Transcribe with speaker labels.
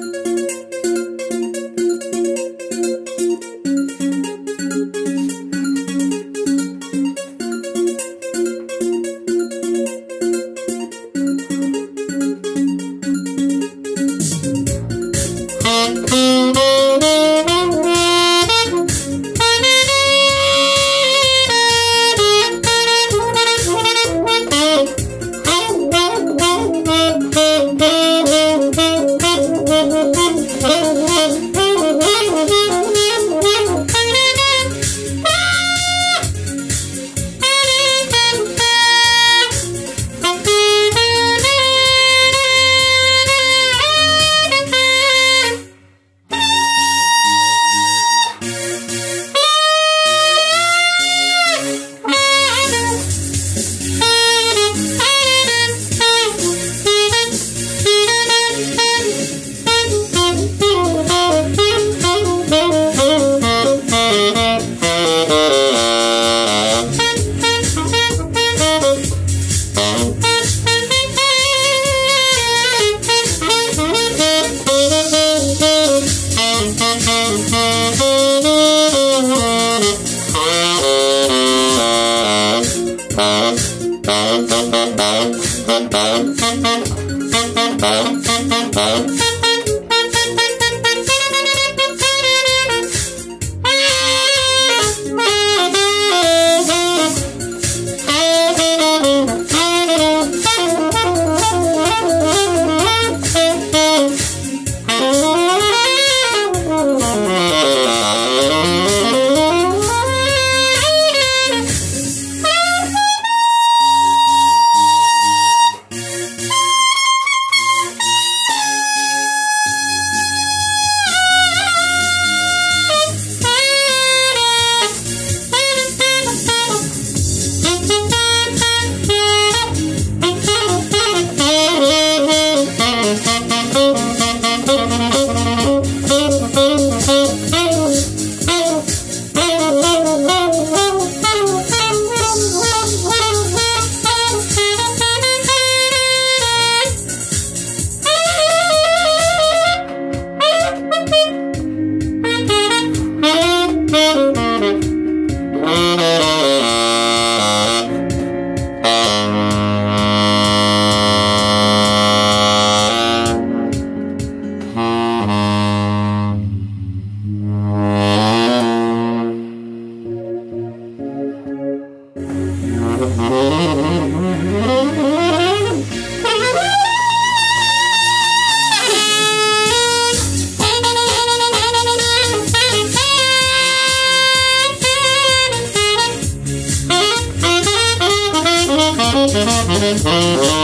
Speaker 1: Música Bye. Thank